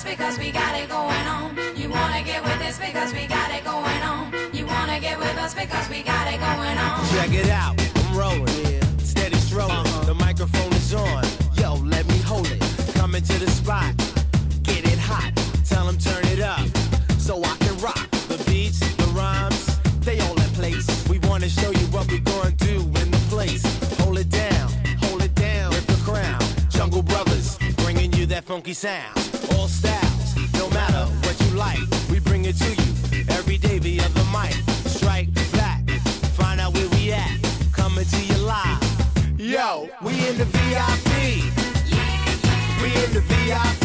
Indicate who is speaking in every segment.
Speaker 1: us because we got it going on. You wanna get with this because we got it going on. You wanna get with us because we got it going on.
Speaker 2: Check it out, funky sound. All styles, no matter what you like, we bring it to you every day via the mic. Strike back, find out where we at. Coming to you live. Yo, we in the VIP. We in the VIP.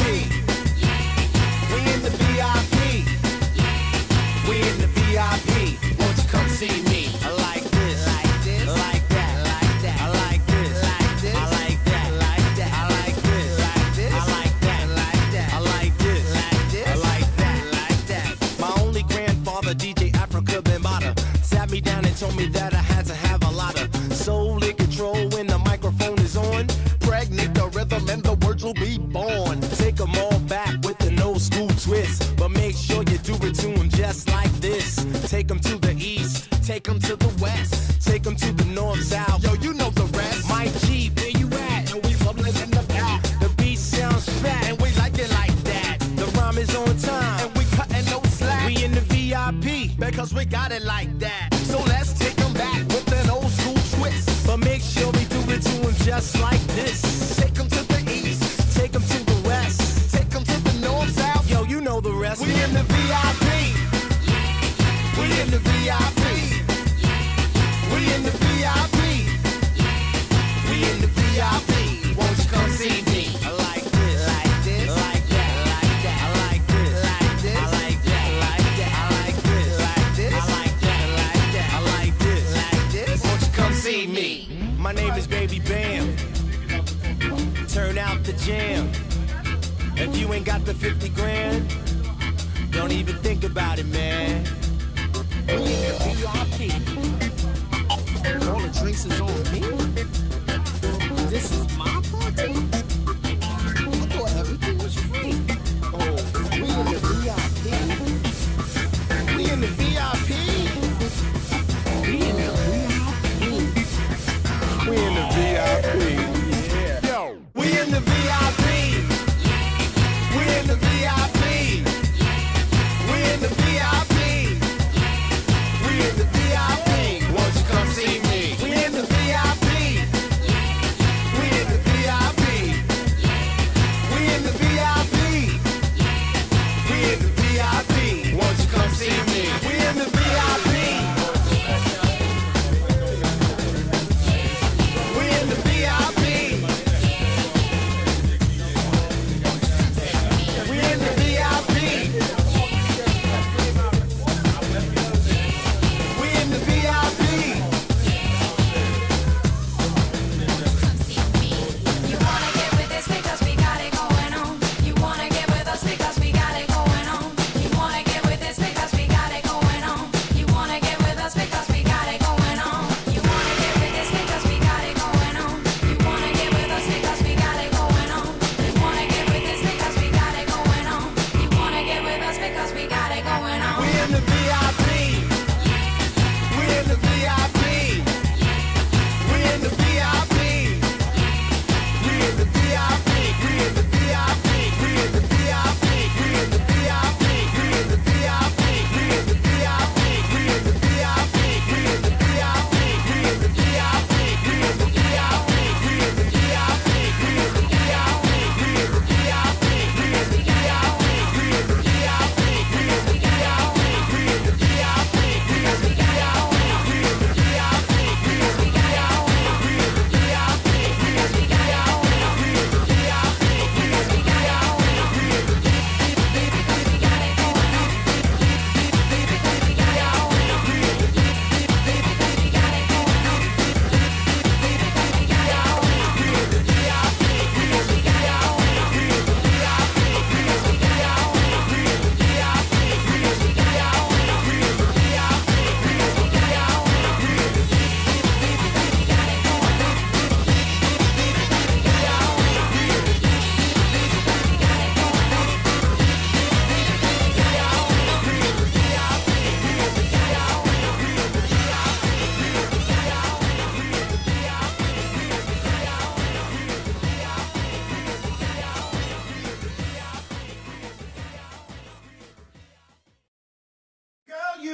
Speaker 2: Me that I had to have a lot of soul in control when the microphone is on. Pregnant the rhythm and the words will be born. Take 'em all back with an old school twist. But make sure you do it to 'em just like this. Take 'em to the east, take 'em to the west, take 'em to the north, south. Yo, you know the rest. Mike G, where you at? And we bubbling in the back. The beat sounds fat, and we like it like that. The rhyme is on time, and we cutting no slack. We in the VIP, because we got it like that. Just like this. Take 'em to the east, take 'em to the west, take 'em to the north, south. Yo, you know the rest. We in the VIP. We in the VIP. We in the VIP. We in the VIP. Won't you come see me? I like this. Like this. Like that. Like that. I like this. Like this. I like that. Like that. I like this. Like this. I like that. Like that. I like this. Like this. Won't you come see me? My name is Baby Bam. The jam. If you ain't got the 50 grand, don't even think about it, man. We in VIP. All the drinks is on me. This is my party.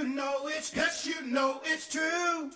Speaker 3: you know it's, cause you know it's true.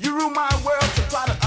Speaker 3: You rule my world, so try to